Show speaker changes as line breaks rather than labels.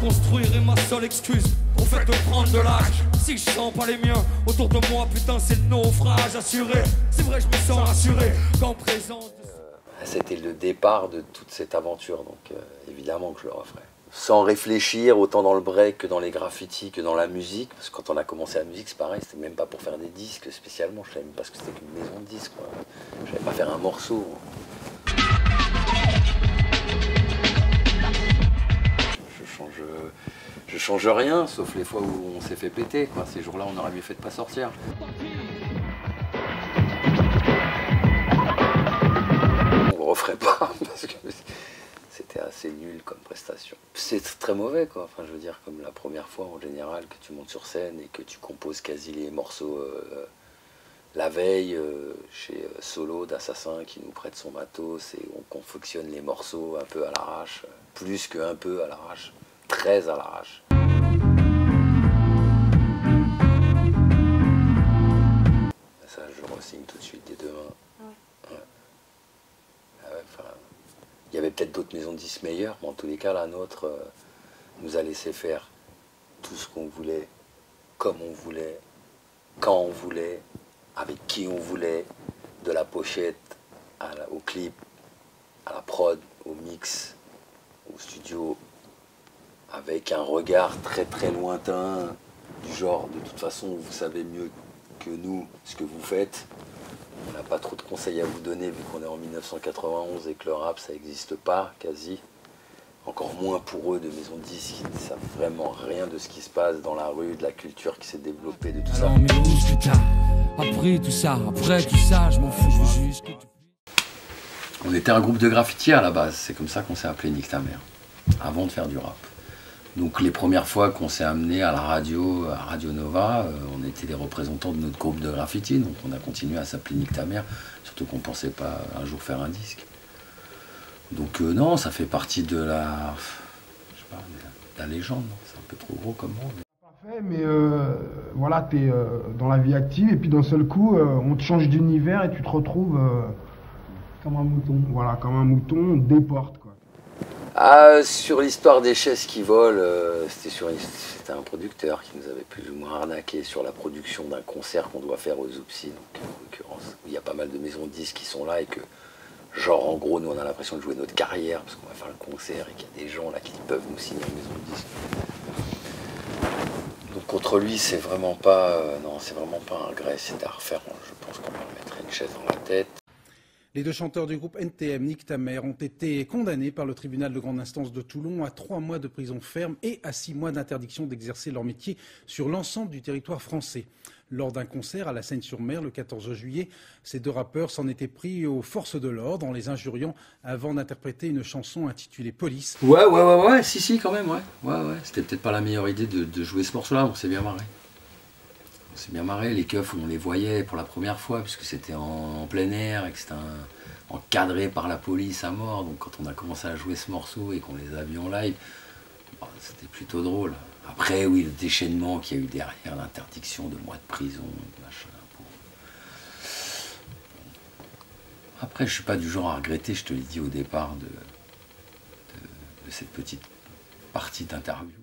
construire est ma seule excuse au fait de prendre de l'âge. Si je sens pas les miens autour de moi, putain, c'est le naufrage assuré. C'est vrai, je me sens rassuré qu'en présence.
C'était le départ de toute cette aventure, donc euh, évidemment que je le referai. Sans réfléchir, autant dans le break que dans les graffitis, que dans la musique, parce que quand on a commencé la musique, c'est pareil, c'était même pas pour faire des disques spécialement, je savais même pas ce que c'était qu'une maison de disques. Quoi. Je savais pas faire un morceau. Je change rien, sauf les fois où on s'est fait péter. Ces jours-là, on aurait mieux fait de pas sortir. On le referait pas, parce que c'était assez nul comme prestation. C'est très mauvais, quoi. Enfin, je veux dire, comme la première fois en général que tu montes sur scène et que tu composes quasi les morceaux euh, la veille euh, chez euh, Solo d'Assassin qui nous prête son matos et on confectionne les morceaux un peu à l'arrache, plus qu'un peu à l'arrache, très à l'arrache. Il y avait peut-être d'autres maisons de 10 meilleures, mais en tous les cas, la nôtre euh, nous a laissé faire tout ce qu'on voulait, comme on voulait, quand on voulait, avec qui on voulait, de la pochette au clip, à la prod, au mix, au studio, avec un regard très très lointain, du genre de toute façon vous savez mieux que nous ce que vous faites. On n'a pas trop de conseils à vous donner vu qu'on est en 1991 et que le rap ça n'existe pas quasi. Encore moins pour eux de maisons de disques qui ne savent vraiment rien de ce qui se passe dans la rue, de la culture qui s'est développée, de tout ça.
Alors, mais où plus tard Après tout ça, après tout ça, je m'en fous, je veux juste que tu-
On était un groupe de graffiti à la base, c'est comme ça qu'on s'est appelé Nick ta mère, avant de faire du rap. Donc les premières fois qu'on s'est amené à la radio, à Radio Nova, euh, on était les représentants de notre groupe de graffiti, donc on a continué à s'appeler Nick mère, surtout qu'on pensait pas un jour faire un disque. Donc euh, non, ça fait partie de la, je sais la légende, non c'est un peu trop gros comme mot. mais-
Parfait, mais euh, voilà, tu es dans la vie active et puis d'un seul coup, on te change d'univers et tu te retrouves comme un mouton. Voilà, comme un mouton, on te déporte.
Ah, sur l'histoire des chaises qui volent, euh, c'était un producteur qui nous avait plus ou moins arnaqué sur la production d'un concert qu'on doit faire aux Zoupsi, donc en l'occurrence, il y a pas mal de maisons de disques qui sont là et que, genre, en gros, nous on a l'impression de jouer notre carrière parce qu'on va faire le concert et qu'il y a des gens là qui peuvent nous signer une maison de disques. Donc contre lui, c'est vraiment pas, euh, non, c'est vraiment pas un grès, c'est à refaire. Je pense qu'on va lui mettre une chaise dans la tête.
Les deux chanteurs du groupe NTM, Nick Tamer, ont été condamnés par le tribunal de grande instance de Toulon à trois mois de prison ferme et à six mois d'interdiction d'exercer leur métier sur l'ensemble du territoire français. Lors d'un concert à la Seine-sur-Mer le 14 juillet, ces deux rappeurs s'en étaient pris aux forces de l'ordre en les injuriant avant d'interpréter une chanson intitulée Police.
Ouais, ouais, ouais, ouais, si, si, quand même, ouais. Ouais, ouais. C'était peut-être pas la meilleure idée de, de jouer ce morceau-là, on s'est bien marré. S'est bien marré. Les keufs, on les voyait pour la première fois, puisque c'était en, plein air et que c'était encadré par la police à mort. Donc quand on a commencé à jouer ce morceau et qu'on les a vus en live, bon, c'était plutôt drôle. Après, oui, le déchaînement qu'il y a eu derrière, l'interdiction de mois de prison, machin. Après, je suis pas du genre à regretter, je te l'ai dit au départ, de cette petite partie d'interview.